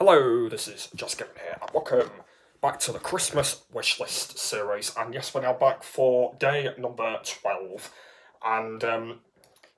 Hello, this is Jack's Gaming here, and welcome back to the Christmas wishlist series. And yes, we're now back for day number 12. And um,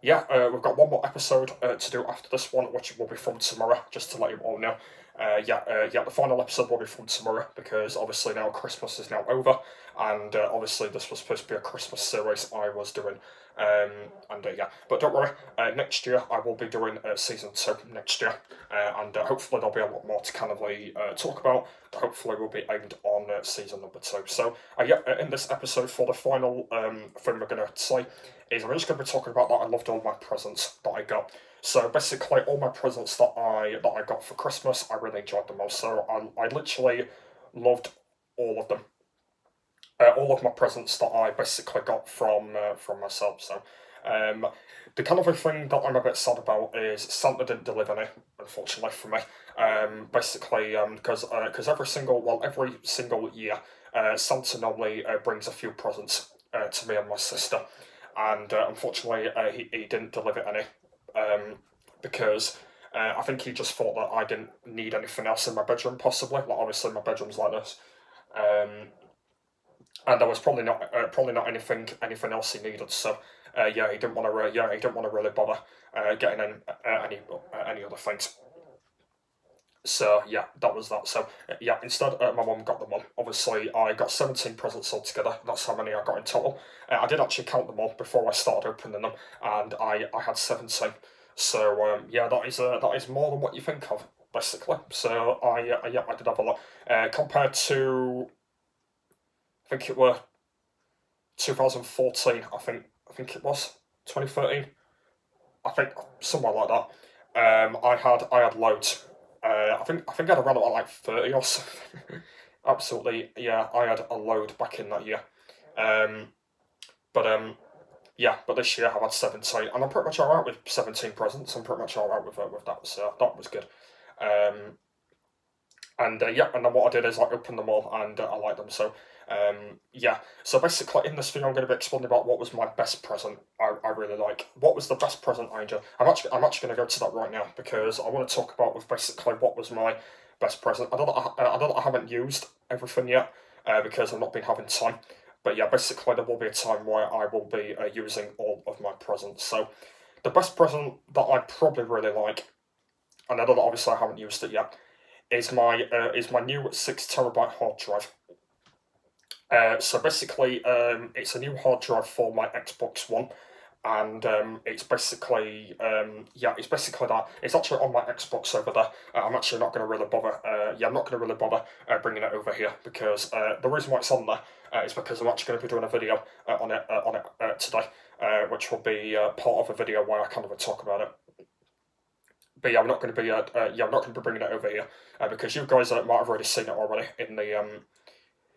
yeah, uh, we've got one more episode uh, to do after this one, which will be from tomorrow, just to let you all know. Uh, yeah, uh, yeah, the final episode will be from tomorrow because obviously now Christmas is now over, and uh, obviously this was supposed to be a Christmas series I was doing. Um, and uh, yeah, but don't worry, uh, next year I will be doing uh, season two next year, uh, and uh, hopefully there'll be a lot more to kind of uh, talk about. Hopefully, we'll be aimed on season number two. So yeah, in this episode for the final um, thing we're gonna say is I'm just gonna be talking about that I loved all my presents that I got. So basically, all my presents that I that I got for Christmas, I really enjoyed them all. So I, I literally loved all of them. Uh, all of my presents that I basically got from uh, from myself. So um, the kind of a thing that I'm a bit sad about is Santa didn't deliver any, unfortunately for me. Um, basically, because um, because uh, every single well every single year, uh, Santa normally uh, brings a few presents uh, to me and my sister, and uh, unfortunately uh, he he didn't deliver any um, because uh, I think he just thought that I didn't need anything else in my bedroom, possibly. Like obviously my bedroom's like this, um, and there was probably not uh, probably not anything anything else he needed. So uh, yeah, he didn't want to. Yeah, he didn't want to really bother uh, getting in, uh, any uh, any other things. So yeah, that was that. So yeah, instead my mum got them all. Obviously, I got seventeen presents altogether. That's how many I got in total. I did actually count them all before I started opening them, and I I had seventeen. So um, yeah, that is that is more than what you think of basically. So I uh, yeah I did have a lot uh, compared to. I think it were. 2014, I think. I think it was 2013. I think somewhere like that. Um, I had I had loads. Uh, I think I think I had around about like thirty or something. Absolutely, yeah. I had a load back in that year. Um, but um, yeah. But this year I've had seventeen, and I'm pretty much alright with seventeen presents. I'm pretty much alright with uh, with that. So that was good. Um, and uh, yeah, and then what I did is I opened them all, and uh, I liked them. So um, yeah, so basically in this video I'm going to be explaining about what was my best present I, I really like. What was the best present I enjoyed? I'm actually, I'm actually going to go to that right now because I want to talk about with basically what was my best present. I know that I, I, know that I haven't used everything yet uh, because I've not been having time. But yeah, basically there will be a time where I will be uh, using all of my presents. So the best present that I probably really like, and I know that obviously I haven't used it yet, is my uh, is my new six terabyte hard drive. Uh, so basically, um, it's a new hard drive for my Xbox One, and um, it's basically um, yeah, it's basically that. It's actually on my Xbox over there. Uh, I'm actually not going to really bother. Uh, yeah, I'm not going to really bother uh, bringing it over here because uh, the reason why it's on there uh, is because I'm actually going to be doing a video uh, on it uh, on it uh, today, uh, which will be uh, part of a video where I kind of talk about it but yeah, I'm not going to be uh, uh, yeah, I'm not going to be bringing it over here uh, because you guys uh, might have already seen it already in the um,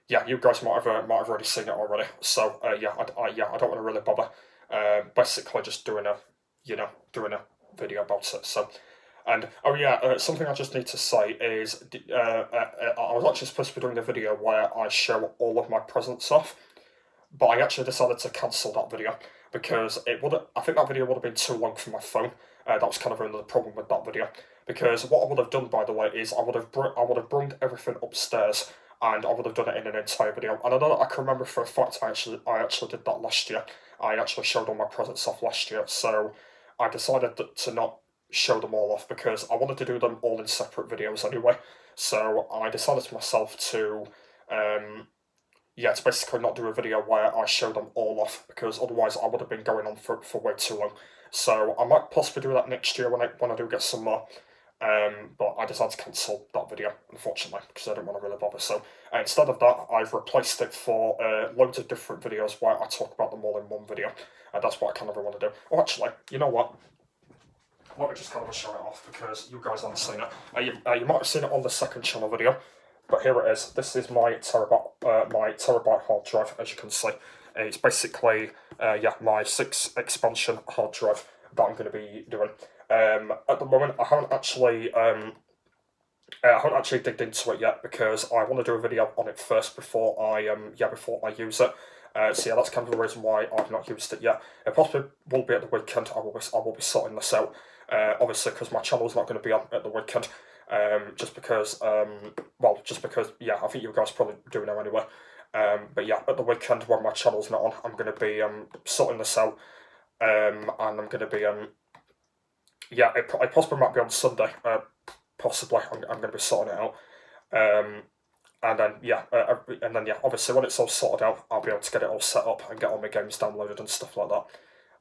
yeah, you guys might have uh, might have already seen it already. So uh, yeah, I, I yeah, I don't want to really bother. Uh, basically, just doing a you know doing a video about it. So. And oh yeah, uh, something I just need to say is uh, uh, I was actually supposed to be doing a video where I show all of my presents off, but I actually decided to cancel that video because it would I think that video would have been too long for my phone. Uh, that was kind of another problem with that video because what I would have done by the way is I would have I would have brought everything upstairs and I would have done it in an entire video. And I know that I can remember for a fact I actually I actually did that last year. I actually showed all my presents off last year, so I decided to not show them all off because I wanted to do them all in separate videos anyway. So I decided to myself to um, yeah, to basically not do a video where I show them all off because otherwise I would have been going on for, for way too long. So I might possibly do that next year when I when I do get some more. Um, but I decided to cancel that video, unfortunately, because I didn't want to really bother. So uh, instead of that, I've replaced it for uh, loads of different videos where I talk about them all in one video. And that's what I kind of want to do. Oh, actually, you know what? Let me just kind of show it off because you guys haven't seen it. Uh, you, uh, you might have seen it on the second channel video, but here it is. This is my terabyte, uh, my terabyte hard drive, as you can see. It's basically, uh, yeah, my six expansion hard drive that I'm going to be doing. Um, at the moment, I haven't actually um, uh, I haven't actually digged into it yet because I want to do a video on it first before I um yeah before I use it. Uh, so yeah, that's kind of the reason why I've not used it yet. It possibly will be at the weekend. I will be I will be sorting this out. Uh, obviously because my channel's not going to be on at the weekend. Um, just because, um, well, just because, yeah, I think you guys probably do know anyway. Um, but yeah, at the weekend when my channel's not on, I'm going to be um, sorting this out. Um, and I'm going to be, um, yeah, it, possibly might be on Sunday. Uh, possibly, I'm, I'm going to be sorting it out. Um, and then yeah, uh, and then yeah, obviously when it's all sorted out, I'll be able to get it all set up and get all my games downloaded and stuff like that.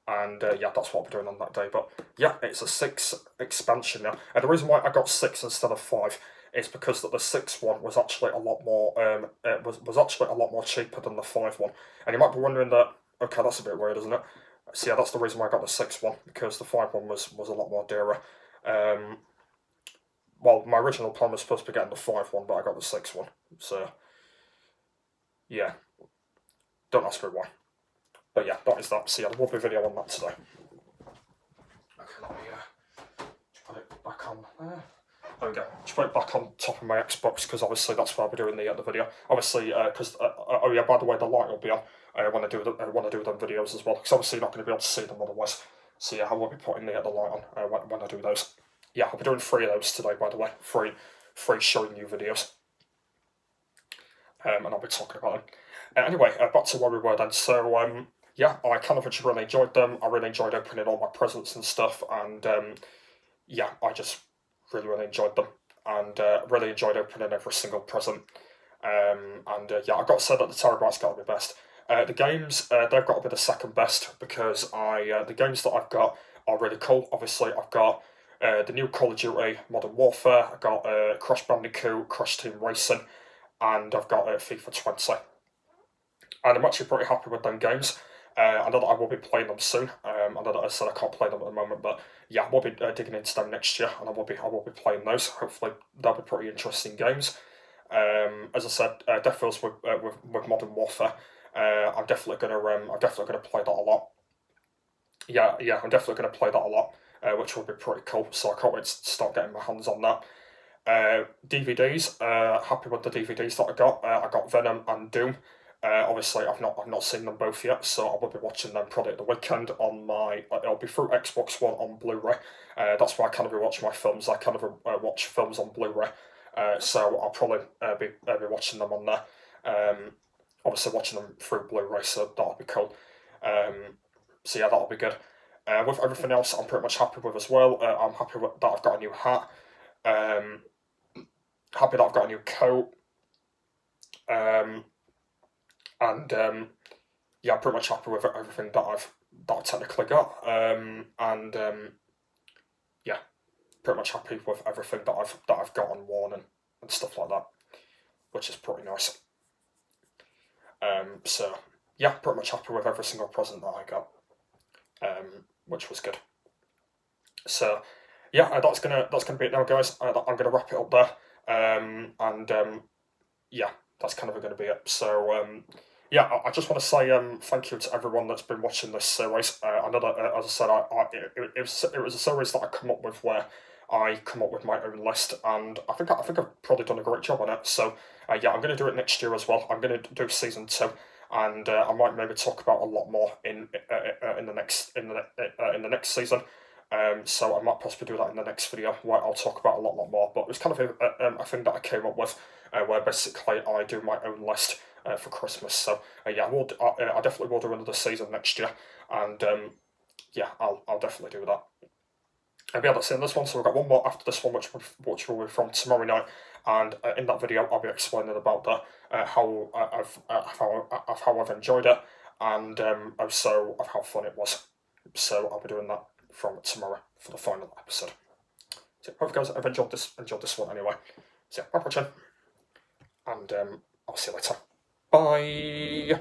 And uh, yeah, that's what I'll be doing on that day. But yeah, it's a six expansion now. And the reason why I got six instead of five is because that the six one was actually a lot more um it was was actually a lot more cheaper than the five one. And you might be wondering that okay, that's a bit weird, isn't it? So yeah, that's the reason why I got the six one because the five one was was a lot more dearer. Um, well, my original plan was supposed to be getting the five one, but I got the six one. So yeah, don't ask me why. But yeah, that is that. So yeah, there will be a video on that today. Okay, let me uh, put it back on there. We go. Just put back on top of my Xbox because obviously that's why I'll be doing the, uh, the video. Obviously, because uh, uh, oh yeah, by the way, the light will be on uh, when I do the uh, when I do them videos as well. Because obviously you're not going to be able to see them otherwise. So yeah, I will be putting the, the light on uh, when, when I do those. Yeah, I'll be doing three of those today, by the way. Three, three showing you videos. Um, and I'll be talking about them. Uh, anyway, uh, back to where we were then. So, um, yeah, I kind of really enjoyed them. I really enjoyed opening all my presents and stuff. And um, yeah, I just really, really enjoyed them. And uh, really enjoyed opening every single present. Um, and uh, yeah, I got to say that the Terabyte's got to be best. Uh, the games, uh, they've got to be the second best because I uh, the games that I've got are really cool. Obviously, I've got uh, the new Call of Duty Modern Warfare, I've got uh, Crash Bandicoot, Crash Team Racing, and I've got uh, FIFA 20. And I'm actually pretty happy with them games. Uh, I know that I will be playing them soon. Um, I know that I said I can't play them at the moment, but yeah, I will be uh, digging into them next year, and I will be I will be playing those. Hopefully, they'll be pretty interesting games. Um, as I said, uh, with, uh, with with Modern Warfare. Uh, I'm definitely gonna um, I'm definitely gonna play that a lot. Yeah, yeah, I'm definitely gonna play that a lot, uh, which will be pretty cool. So I can't wait to start getting my hands on that. Uh, DVDs, uh, happy with the DVDs that I got. Uh, I got Venom and Doom. Uh, obviously, I've not I've not seen them both yet, so I will be watching them probably at the weekend on my. Uh, it'll be through Xbox One on Blu-ray. Uh, that's why I kind of be watching my films. I kind of uh, watch films on Blu-ray, uh, so I'll probably uh, be uh, be watching them on there. Um, obviously watching them through Blu-ray, so that'll be cool. Um, so yeah, that'll be good. Uh, with everything else, I'm pretty much happy with as well. Uh, I'm happy with, that I've got a new hat. Um, happy that I've got a new coat. Um, and um, yeah, I'm pretty much happy with everything that I've that I've technically got. Um, and um, yeah, pretty much happy with everything that I've that I've got and worn and, and stuff like that, which is pretty nice. Um, so yeah, pretty much happy with every single present that I got, um, which was good. So yeah, uh, that's gonna that's gonna be it now, guys. I, I'm gonna wrap it up there, um, and um, yeah, that's kind of to be it. So um, yeah, I, just want to say um, thank you to everyone that's been watching this series. Uh, that, uh, as I said, I, I it, it, was it was a series that I come up with where I come up with my own list, and I think I think I've probably done a great job on it. So uh, yeah, I'm going to do it next year as well. I'm going to do season two, and uh, I might maybe talk about a lot more in uh, uh, in the next in the uh, in the next season. Um, so I might possibly do that in the next video where I'll talk about a lot, lot more. But it was kind of a, um, a thing that I came up with uh, where basically I do my own list uh, for Christmas. So uh, yeah, we'll, I, I definitely will do another season next year, and um, yeah, I'll I'll definitely do that. And yeah, that's in this one. So we've got one more after this one, which which will be from tomorrow night. And uh, in that video, I'll be explaining about the uh, how uh, I've uh, how how I've enjoyed it, and um, also of how fun it was. So I'll be doing that from tomorrow for the final episode. So hope guys have enjoyed this enjoyed this one anyway. So yeah, bye watching, and um, I'll see you later. Bye.